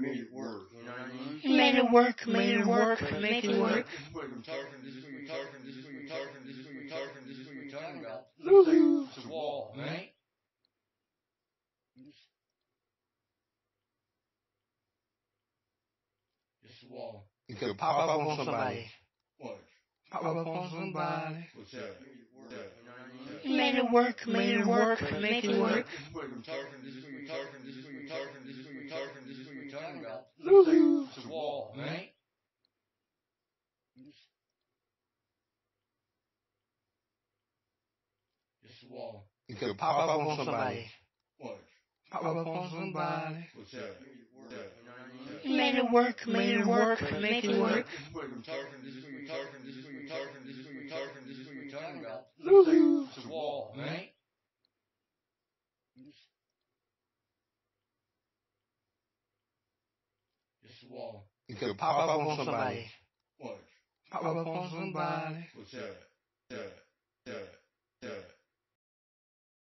made it work. You know what I mean? He made it work, made it work, make it work. This is what we're talking. This is what we're talking. This is what we're talking. This is what we're talking. This is what we're talking about. Woohoo. It's a wall, right? It's a wall. You could pop up on somebody. What? Pop up on somebody. What's that? What's that? You know what I mean? He made it work, made it work, make it work. This is what we're talking. This is what we're talking. This is what we're talking. This is what we're talking. This is what we're talking about. Woohoo. It's a wall, right? It's a wall. You could pop up on somebody. What? Pop up on somebody. What's that? What's that? You know what I mean? He made it work, made it work, make it work. This is what we're talking. This is what we're talking. This is what we're talking. This is what we're talking. This is what we're talking about. Woohoo. It's a wall, right? It's a wall. You could pop up on somebody. What? Pop up on somebody. What's that? What's that?